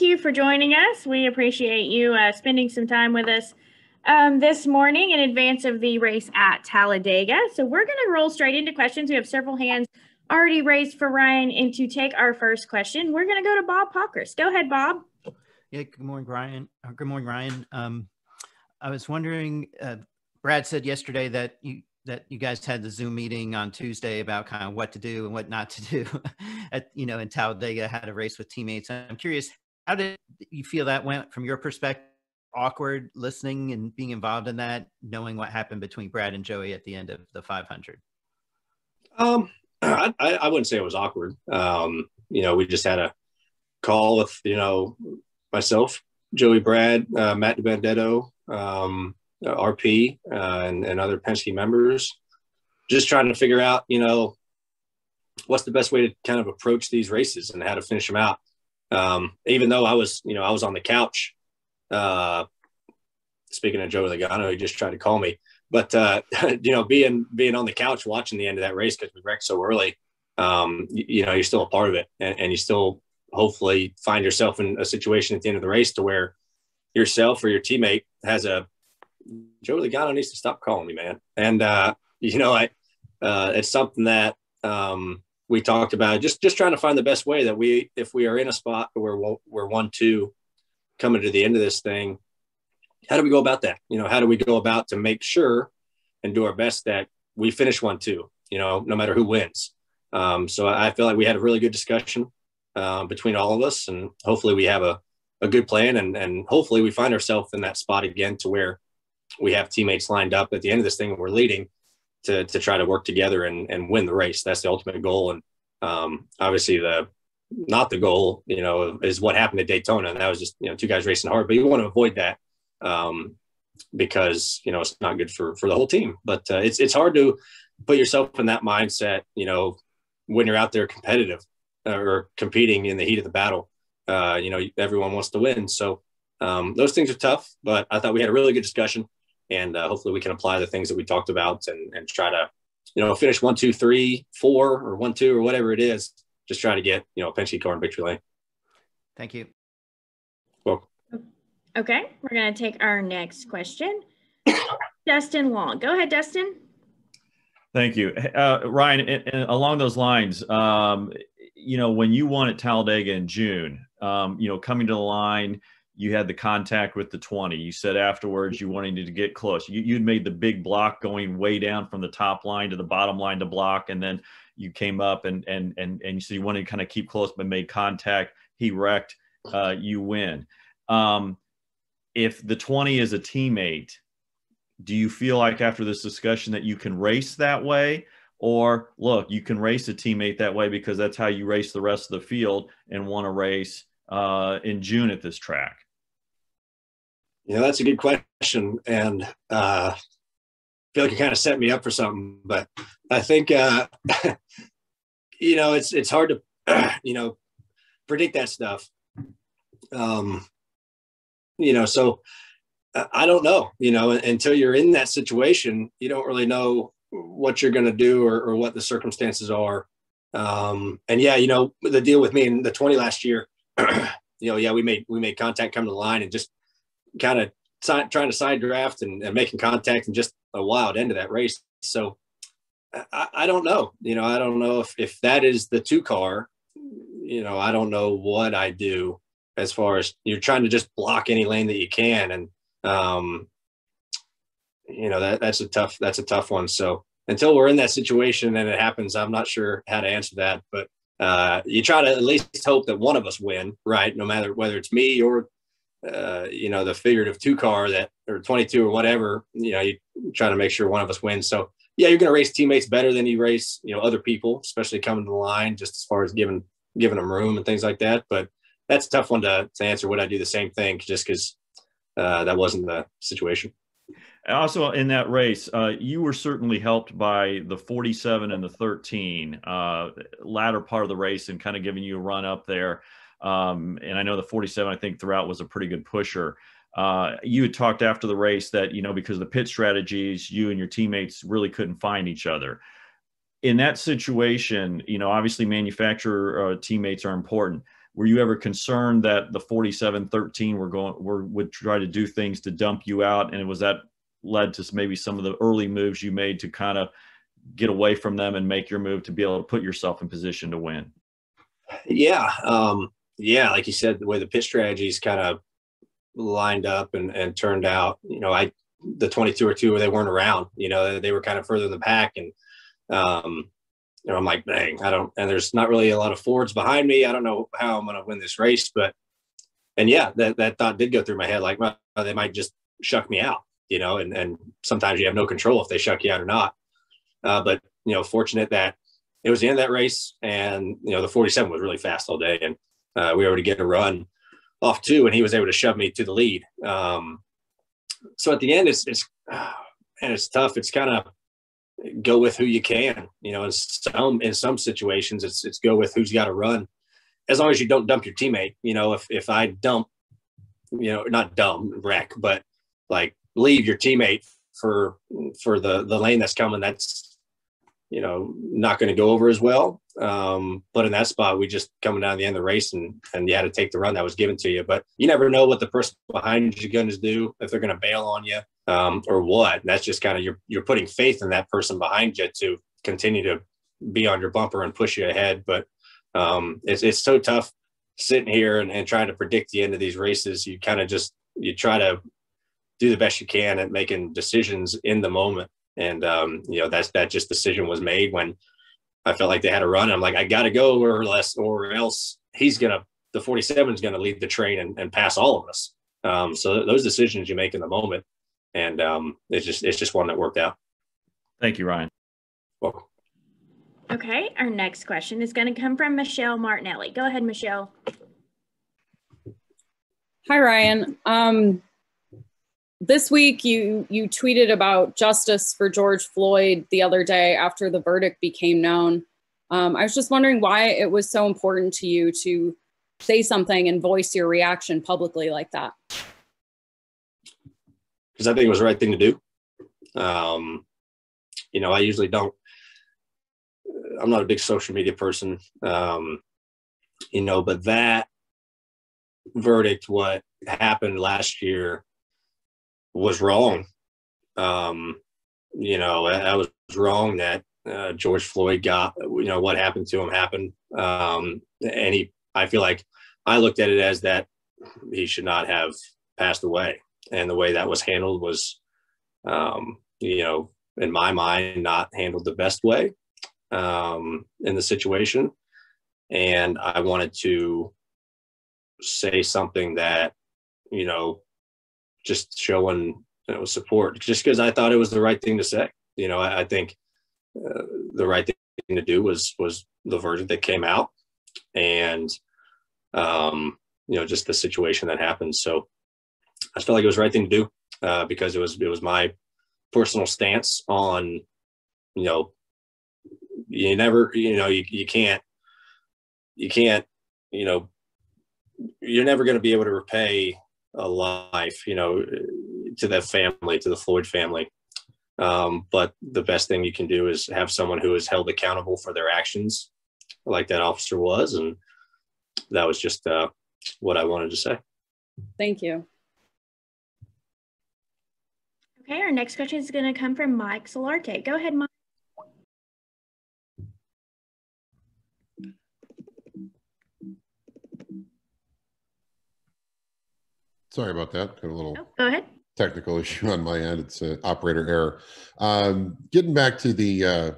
you for joining us. We appreciate you uh, spending some time with us um, this morning in advance of the race at Talladega. So we're going to roll straight into questions. We have several hands already raised for Ryan. And to take our first question, we're going to go to Bob Pockrass. Go ahead, Bob. Yeah, good morning, Ryan. Uh, good morning, Ryan. Um, I was wondering, uh, Brad said yesterday that you that you guys had the Zoom meeting on Tuesday about kind of what to do and what not to do at you know in Talladega, had a race with teammates. I'm curious, how did you feel that went from your perspective? awkward listening and being involved in that, knowing what happened between Brad and Joey at the end of the 500? Um, I, I wouldn't say it was awkward. Um, you know, we just had a call with, you know, myself, Joey Brad, uh, Matt DiBenedetto, um, RP, uh, and, and other Penske members, just trying to figure out, you know, what's the best way to kind of approach these races and how to finish them out. Um, even though I was, you know, I was on the couch uh, speaking of Joe Logano, he just tried to call me. But uh, you know, being being on the couch watching the end of that race because we wrecked so early, um, you, you, know, you're still a part of it, and, and, you still hopefully find yourself in a situation at the end of the race to where yourself or your teammate has a Joe Logano needs to stop calling me, man. And uh, you know, I uh, it's something that um, we talked about just just trying to find the best way that we if we are in a spot where we're, one two coming to the end of this thing how do we go about that? You know how do we go about to make sure and do our best that we finish one two you know no matter who wins? Um, so i feel like we had a really good discussion uh, between all of us and hopefully we have a, a good plan and, and hopefully we find ourselves in that spot again to where we have teammates lined up at the end of this thing and we're leading to, to try to work together and, and win the race that's the ultimate goal and um, obviously the not the goal, you know, is what happened at Daytona. And that was just, you know, two guys racing hard, but you want to avoid that um, because, you know, it's not good for, for the whole team. But uh, it's, it's hard to put yourself in that mindset, you know, when you're out there competitive uh, or competing in the heat of the battle. Uh, you know, everyone wants to win. So um, those things are tough, but I thought we had a really good discussion. And uh, hopefully we can apply the things that we talked about and, and try to, you know, finish one, two, three, four, or one, two, or whatever it is just try to get you know Penske car in victory lane. Thank you. Well. Okay, we're gonna take our next question. Dustin Long, go ahead, Dustin. Thank you, uh, Ryan. And, and along those lines, um, you know, when you won at Talladega in June, um, you know, coming to the line, you had the contact with the 20. You said afterwards you wanted to get close. You, you'd made the big block going way down from the top line to the bottom line to block, and then you came up and and and and so you wanted to kind of keep close but made contact. He wrecked. Uh, you win. Um, if the 20 is a teammate, do you feel like after this discussion that you can race that way? Or look, you can race a teammate that way because that's how you race the rest of the field and want to race uh, in June at this track? Yeah, that's a good question. And uh, I feel like you kind of set me up for something, but I think uh, you know it's it's hard to you know predict that stuff. Um, you know, so I don't know. You know, until you're in that situation, you don't really know what you're going to do or, or, what the circumstances are. Um, and yeah, you know, the deal with me in the 20 last year, you know, yeah, we made we made contact come to the line and just kind of trying to side draft and, and, making contact and just a wild end of that race. So I, I don't know. You know, I don't know if if that is the two car. You know, I don't know what I do as far as you're trying to just block any lane that you can, and um, you know that that's a tough that's a tough one. So until we're in that situation and it happens, I'm not sure how to answer that. But uh, you try to at least hope that one of us win, right? No matter whether it's me or uh, you know, the figurative two car that or 22 or whatever, you know, you try to make sure one of us wins. So yeah, you're going to race teammates better than you race, you know, other people, especially coming to the line, just as far as giving giving them room and things like that. But that's a tough one to, to answer. Would I do the same thing just because uh, that wasn't the situation? Also, in that race, uh, you were certainly helped by the 47 and the 13 uh, latter part of the race and kind of giving you a run up there. Um, and I know the 47, I think throughout was a pretty good pusher. Uh, you had talked after the race that, you know, because of the pit strategies, you and your teammates really couldn't find each other. In that situation, you know, obviously manufacturer uh, teammates are important. were you ever concerned that the 4713 were going were would try to do things to dump you out and was that led to maybe some of the early moves you made to kind of get away from them and make your move to be able to put yourself in position to win yeah um yeah like you said the way the pitch strategies kind of lined up and and turned out you know i the 22 or two where they weren't around you know they were kind of further in the pack and um you know, I'm like, dang, I don't, and there's not really a lot of Fords behind me. I don't know how I'm going to win this race, but, and yeah, that, that thought did go through my head. Like, well, they might just shuck me out, you know, and, and sometimes you have no control if they shuck you out or not. Uh, but, you know, fortunate that it was the end of that race and, you know, the 47 was really fast all day and uh, we were able to get a run off two and he was able to shove me to the lead. Um, so at the end, it's, it's, and it's tough. It's kind of, go with who you can. You know, in some in some situations, it's it's go with who's got to run. As long as you don't dump your teammate. You know, if if I dump, you know, not dumb wreck, but like leave your teammate for for the the lane that's coming, that's you know not going to go over as well. Um, but in that spot, we just coming down the end of the race and and you had to take the run that was given to you. But you never know what the person behind you going to do if they're going to bail on you um, or what. And that's just kind of you're you're putting faith in that person behind you to continue to be on your bumper and push you ahead. But um, it's it's so tough sitting here and, and trying to predict the end of these races. You kind of just you try to do the best you can at making decisions in the moment. And um, you know that's that just decision was made when I felt like they had a run. I'm like I got to go or less or else he's gonna the 47 is gonna lead the train and, and pass all of us. Um, so those decisions you make in the moment and um, it's just it's just one that worked out. Thank you, Ryan. Welcome. Okay, our next question is going to come from Michelle Martinelli. Go ahead, Michelle. Hi, Ryan. Um, this week, you you tweeted about justice for George Floyd the other day after the verdict became known. Um, I was just wondering why it was so important to you to say something and voice your reaction publicly like that because I think it was the right thing to do. Um, you know, I usually don't. I'm not a big social media person, um, you know, but that verdict, what happened last year, was wrong. Um, you know, I, I was wrong that uh, George Floyd got, you know, what happened to him happened. Um, and he, I feel like I looked at it as that he should not have passed away and the way that was handled was, um, you know, in my mind, not handled the best way um, in the situation. And I wanted to say something that, you know, just showing you know, support, just because I thought it was the right thing to say. You know, I, I think uh, the right thing to do was was the verdict that came out, and um, you know, just the situation that happened. So I felt like it was the right thing to do uh, because it was it was my personal stance on, you know, you never, you know, you, you can't, you can't, you know, you're never going to be able to repay a life, you know, to that family, to the Floyd family. Um, but the best thing you can do is have someone who is held accountable for their actions, like that officer was, and that was just uh, what I wanted to say. Thank you. Okay, our next question is going to come from Mike Solarte. Go ahead, Mike. Sorry about that. Got a little oh, go ahead. technical issue on my end. It's an operator error. Um, getting back to the uh,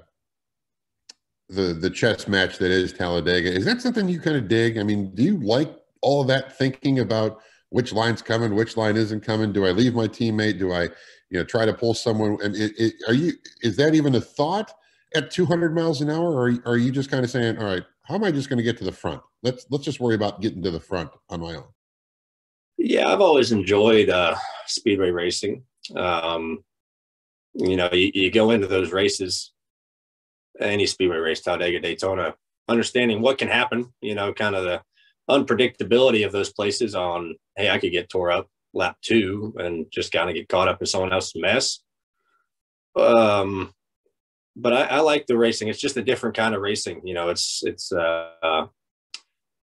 the the chess match that is Talladega, is that something you kind of dig? I mean, do you like all of that thinking about which line's coming, which line isn't coming? Do I leave my teammate? Do I you know try to pull someone and it, it, are you is that even a thought at 200 miles an hour or are you just kind of saying all right how am i just going to get to the front let's let's just worry about getting to the front on my own yeah i've always enjoyed uh, speedway racing um, you know you, you go into those races any speedway race talladega daytona understanding what can happen you know kind of the unpredictability of those places on hey i could get tore up lap two and just kind of get caught up in someone else's mess. Um, but I, I, like the racing. It's just a different kind of racing. You know, it's it's uh,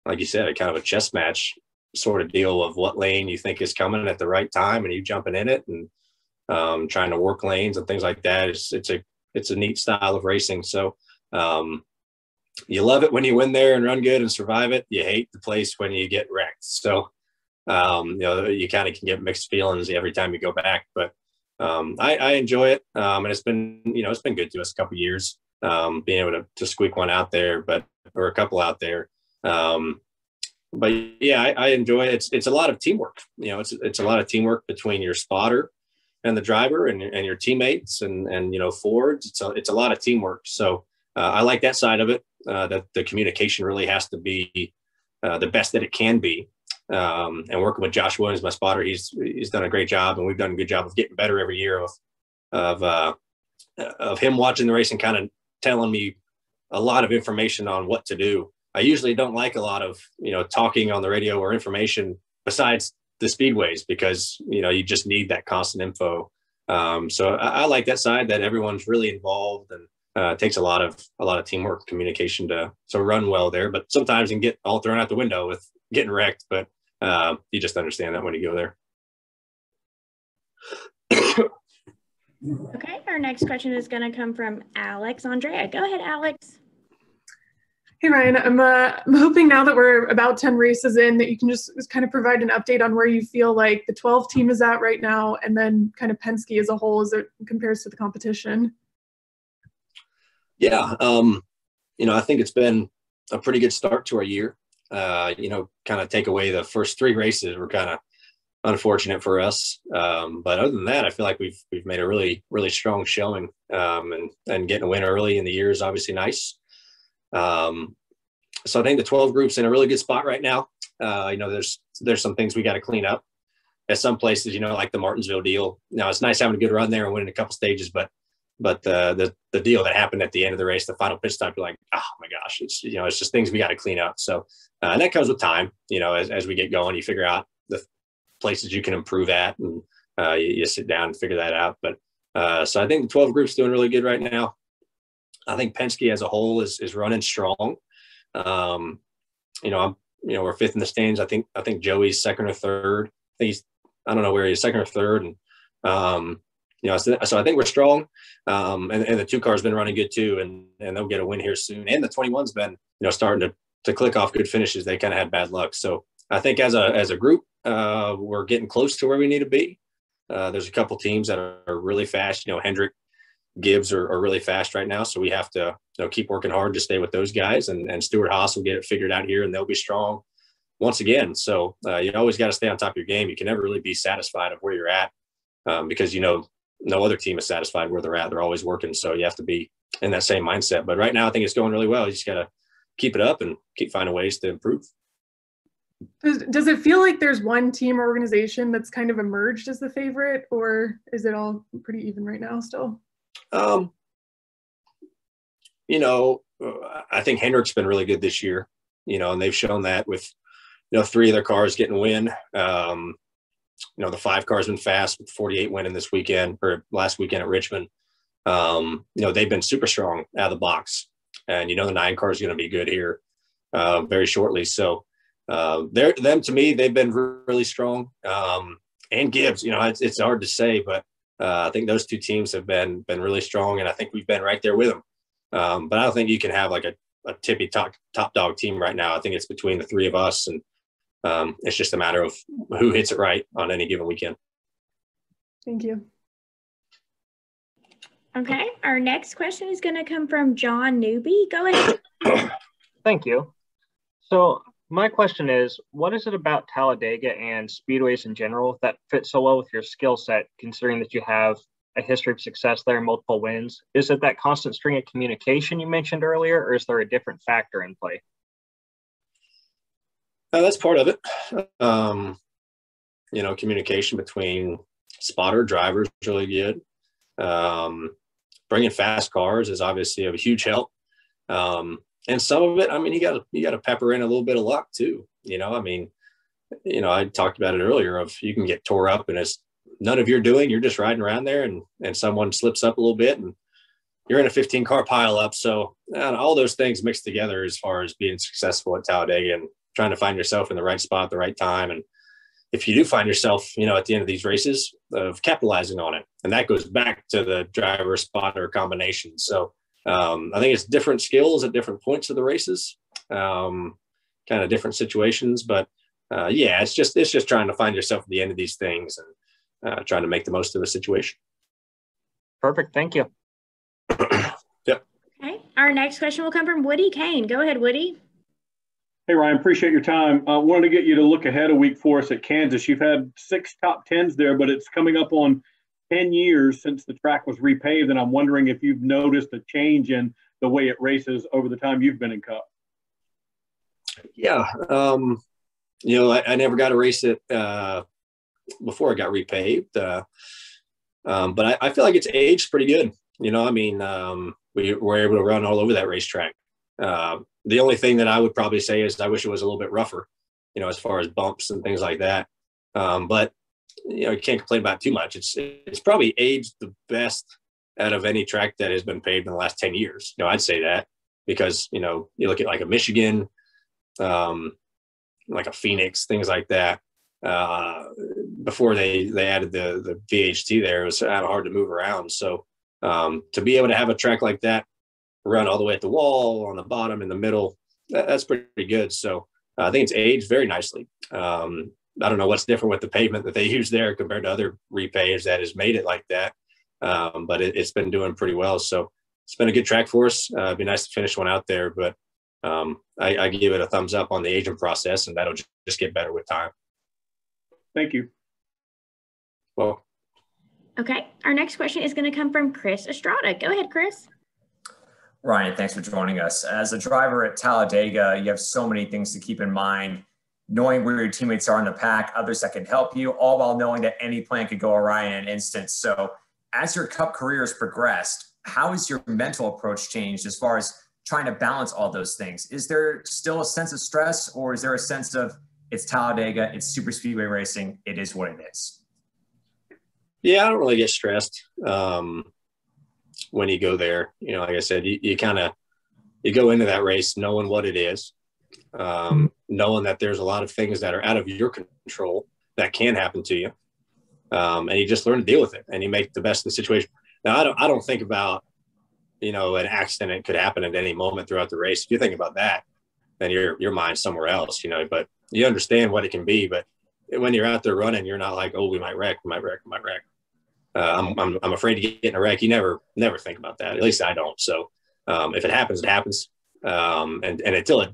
like you said, a kind of a chess match sort of deal of what lane you think is coming at the right time and you jumping in it and um, trying to work lanes and things like that. It's, it's a, it's a neat style of racing. So, um, you love it when you win there and run good and survive it. You hate the place when you get wrecked. So, um, you know, you kind of can get mixed feelings every time you go back, but um, I, I, enjoy it. Um, and it's been, you know, it's been good to us a couple years, um, being able to, to squeak one out there, but, or a couple out there. Um, but yeah, I, I, enjoy it. It's, it's a lot of teamwork, you know, it's, it's a lot of teamwork between your spotter and the driver and, and your teammates and, and, you know, Fords. It's a, it's a lot of teamwork. So uh, I like that side of it, uh, that the communication really has to be uh, the best that it can be um, and working with Josh Williams, my spotter, he's he's done a great job, and we've done a good job of getting better every year of of uh, of him watching the race and kind of telling me a lot of information on what to do. I usually don't like a lot of you know talking on the radio or information besides the speedways because you know you just need that constant info. Um, so I, I, like that side that everyone's really involved and uh, it takes a lot of a lot of teamwork, communication to to run well there. But sometimes you can get all thrown out the window with getting wrecked. But uh, you just understand that when you go there. okay, our next question is going to come from Alex Andrea. Go ahead, Alex. Hey Ryan, I'm, uh, I'm hoping now that we're about 10 races in that you can just, kind of provide an update on where you feel like the 12 team is at right now and then kind of Penske as a whole as it compares to the competition. Yeah, um, you know, I think it's been a pretty good start to our year uh, you know, kind of take away the first three races were kind of unfortunate for us. Um, but other than that, I feel like we've we've made a really really strong showing, um, and and getting a win early in the year is obviously nice. Um, so I think the 12 groups in a really good spot right now. Uh, you know, there's there's some things we got to clean up. At some places, you know, like the Martinsville deal. Now it's nice having a good run there and winning a couple stages, but but uh, the the deal that happened at the end of the race, the final pit stop, you're like, oh my gosh, it's you know, it's just things we got to clean up. So uh, and that comes with time. You know, as, as we get going, you figure out the places you can improve at, and uh, you, you, sit down and figure that out. But uh, so I think the 12 group's doing really good right now. I think Penske as a whole is is running strong. Um, you know, I'm you know we're fifth in the stands. I think I think Joey's second or third. I think he's I don't know where he's second or third, and um, you know, so, so I think we're strong. Um, and, and the two cars been running good too, and and they'll get a win here soon. And the 21's been you know starting to to click off good finishes, they kind of had bad luck. So I think as a as a group, uh, we're getting close to where we need to be. Uh, there's a couple teams that are really fast. You know, Hendrick, Gibbs are, are, really fast right now, so we have to you know keep working hard to stay with those guys. And and Stewart Haas will get it figured out here, and they'll be strong once again. So uh, you always got to stay on top of your game. You can never really be satisfied of where you're at um, because you know no other team is satisfied where they're at. They're always working, so you have to be in that same mindset. But right now, I think it's going really well. You just got to keep it up and keep finding ways to improve. Does, does it feel like there's one team or organization that's kind of emerged as the favorite, or is it all pretty even right now still? Um, you know, I think Hendrick's been really good this year, you know, and they've shown that with, you know, three of their cars getting win. Um, you know, the five cars been fast with 48 winning this weekend or last weekend at Richmond. Um, you know, they've been super strong out of the box and you know the nine car is going to be good here uh, very shortly. So uh, they're them to me, they've been really strong. Um, and Gibbs, you know, it's, it's hard to say, but uh, I think those two teams have been been really strong, and I think we've been right there with them. Um, but I don't think you can have like a, a tippy top top dog team right now. I think it's between the three of us, and um, it's just a matter of who hits it right on any given weekend. Thank you. Okay, our next question is going to come from John Newby. Go ahead. Thank you. So, my question is what is it about Talladega and speedways in general that fits so well with your skill set, considering that you have a history of success there multiple wins? Is it that constant string of communication you mentioned earlier, or is there a different factor in play? Uh, that's part of it. Um, you know, communication between spotter drivers really good. Um, bringing fast cars is obviously a huge help. Um, and some of it, I mean, you got to you got to pepper in a little bit of luck too. You know, I mean, you know, I talked about it earlier. Of you can get tore up and it's none of your doing. You're just riding around there, and and someone slips up a little bit, and you're in a 15 car pile up. So uh, all those things mixed together as far as being successful at Talladega. And trying to find yourself in the right spot at the right time. And if you do find yourself, you know, at the end of these races, of capitalizing on it. And that goes back to the driver spotter combination. So um, I think it's different skills at different points of the races, um, kind of different situations. But uh, yeah, it's just it's just trying to find yourself at the end of these things and uh, trying to make the most of the situation. Perfect. Thank you. yep. Okay. Our next question will come from Woody Kane. Go ahead, Woody. Hey, Ryan, appreciate your time. I uh, wanted to get you to look ahead a week for us at Kansas. You've had six top tens there, but it's coming up on 10 years since the track was repaved. And I'm wondering if you've noticed a change in the way it races over the time you've been in Cup. Yeah. Um, you know, I, I, never got to race it uh, before it got repaved. Uh, um, but I, I, feel like it's aged pretty good. You know, I mean, um, we were able to run all over that racetrack. Uh, the only thing that I would probably say is I wish it was a little bit rougher, you know, as far as bumps and things like that. Um, but you know, you can't complain about too much. It's it's probably aged the best out of any track that has been paved in the last 10 years. You know, I'd say that because, you know, you look at like a Michigan, um, like a Phoenix, things like that. Uh, before they they added the the VHT there, it was hard to move around. So um, to be able to have a track like that run all the way at the wall, on the bottom, in the middle, that, that's pretty good. So I think it's aged very nicely. Um, I don't know what's different with the pavement that they use there compared to other repaves that has made it like that. Um, but it, has been doing pretty well. So it's been a good track for us. Uh, it'd be nice to finish one out there, but um, I, I, give it a thumbs up on the agent process, and that'll just get better with time. Thank you. Well. Okay, our next question is going to come from Chris Estrada. Go ahead, Chris. Ryan, thanks for joining us. As a driver at Talladega, you have so many things to keep in mind knowing where your teammates are in the pack, others that can help you, all while knowing that any plan could go awry in an instant. So, as your cup career has progressed, how has your mental approach changed as far as trying to balance all those things? Is there still a sense of stress, or is there a sense of it's Talladega, it's super speedway racing, it is what it is? Yeah, I don't really get stressed um, when you go there. You know, like I said, you, you kind of you go into that race knowing what it is um, knowing that there's a lot of things that are out of your control that can happen to you. Um, and you just learn to deal with it and you make the best of the situation. Now, I don't, I don't think about, you know, an accident could happen at any moment throughout the race. If you think about that, then your, your mind's somewhere else, you know, but you understand what it can be. But when you're out there running, you're not like, oh, we might wreck, we might wreck, we might wreck. Uh, I'm, I'm, I'm afraid to get in a wreck. You never, never think about that. At least I don't. So um, if it happens, it happens. Um, and, and until it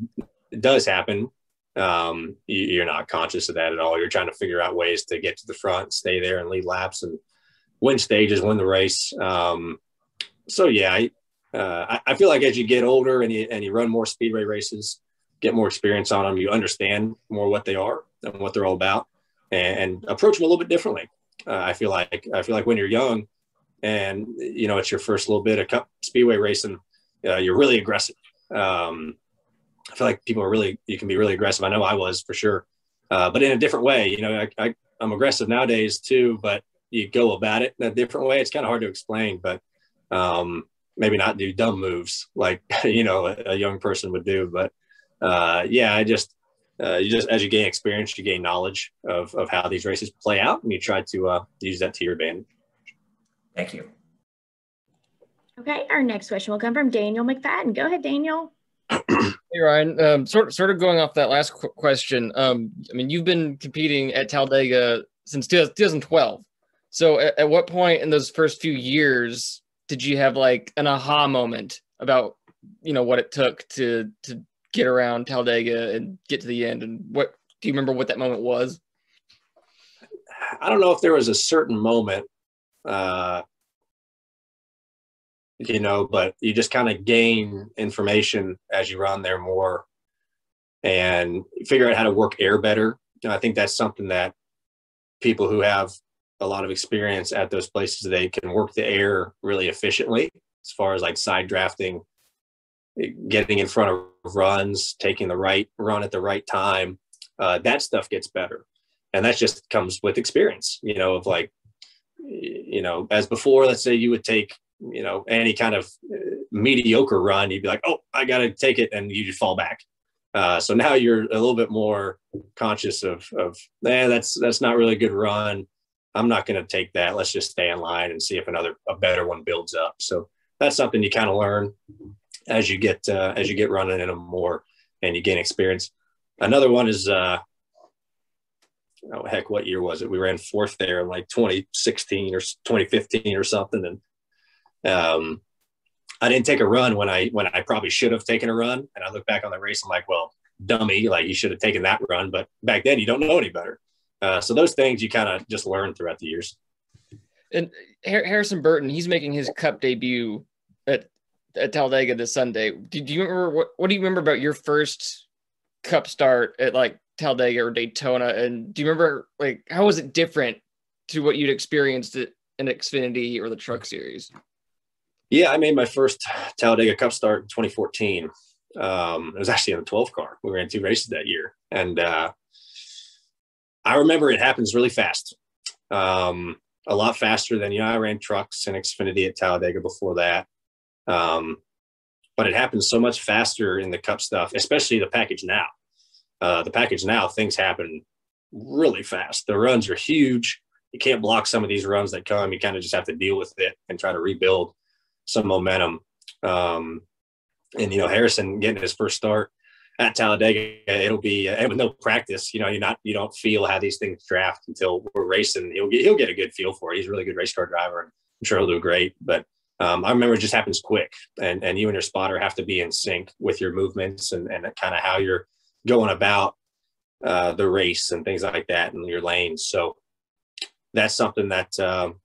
it does happen, um, you, are not conscious of that at all. You're trying to figure out ways to get to the front, stay there, and lead laps and win stages, win the race. Um, so yeah, I, uh, I, feel like as you get older and you and you run more speedway races, get more experience on them, you understand more what they are and what they're all about, and, and approach them a little bit differently. Uh, I feel like I feel like when you're young, and you know it's your first little bit of cup speedway racing, uh, you're really aggressive. Um, I feel like people are really, you can be really aggressive. I know I was for sure, uh, but in a different way. You know, I, I, I'm aggressive nowadays too, but you go about it in a different way. It's kind of hard to explain, but um, maybe not do dumb moves like you know a, a young person would do. But uh, yeah, I just uh, you just as you gain experience, you gain knowledge of of how these races play out, and you try to uh, use that to your advantage. Thank you. Okay, our next question will come from Daniel McFadden. Go ahead, Daniel. Hey Ryan, um, sort sort of going off that last qu- question. Um, I mean, you've been competing at Talladega since 2012. So, at, at, what point in those first few years did you have like an aha moment about you know what it took to to get around Talladega and get to the end? And what do you remember what that moment was? I don't know if there was a certain moment. Uh, you know, but you just kind of gain information as you run there more and figure out how to work air better. And I think that's something that people who have a lot of experience at those places, they can work the air really efficiently as far as like side drafting, getting in front of runs, taking the right run at the right time. Uh, that stuff gets better. And that just comes with experience, you know, of like, you know, as before, let's say you would take you know any kind of uh, mediocre run, you'd be like, oh, I got to take it, and you just fall back. Uh, so now you're a little bit more conscious of, of, eh, that's, that's not really a good run. I'm not going to take that. Let's just stay in line and see if another, a better one builds up. So that's something you kind of learn as you get, uh, as you get running in them more and you gain experience. Another one is, uh, oh heck, what year was it? We ran fourth there in like 2016 or 2015 or something. And, um, I didn't take a run when I when I probably should have taken a run. And I look back on the race, I'm like, well, dummy, like you should have taken that run. But back then, you don't know any better. Uh, so those things you kind of just learn throughout the years. And Harrison Burton, he's making his Cup debut at at Talladega this Sunday. Do, do you remember what what do you remember about your first Cup start at like Talladega or Daytona? And do you remember like how was it different to what you'd experienced at an Xfinity or the Truck Series? Yeah, I made my first Talladega Cup start in 2014. Um, it was actually in the 12 car. We ran two races that year, and uh, I remember it happens really fast. Um, a lot faster than you know. I ran trucks and Xfinity at Talladega before that, um, but it happens so much faster in the Cup stuff, especially the package now. Uh, the package now, things happen really fast. The runs are huge. You can't block some of these runs that come. You kind of just have to deal with it and try to rebuild some momentum. Um, and you know, Harrison getting his first start at Talladega, it'll be uh, with no practice. You know, you're not you don't feel how these things draft until we're racing. He'll get he'll get a good feel for it. He's a really good race car driver, and I'm sure he'll do great. But um, I remember it just happens quick, and and you and your spotter have to be in sync with your movements and and kind of how you're going about uh, the race and things like that and your lanes. So that's something that um,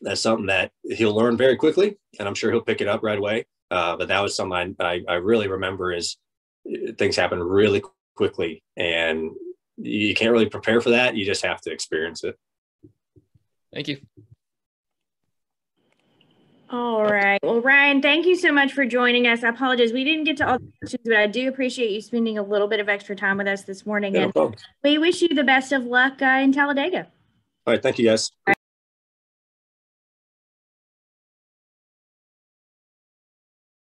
that's something that he'll learn very quickly, and I'm sure he'll pick it up right away. Uh, but that was something I, I, I really remember is uh, things happen really quickly, and you can't really prepare for that. You just have to experience it. Thank you. All right. Well, Ryan, thank you so much for joining us. I apologize. We didn't get to all the questions, but I do appreciate you spending a little bit of extra time with us this morning. Yeah, and no we wish you the best of luck uh, in Talladega. All right. Thank you, guys.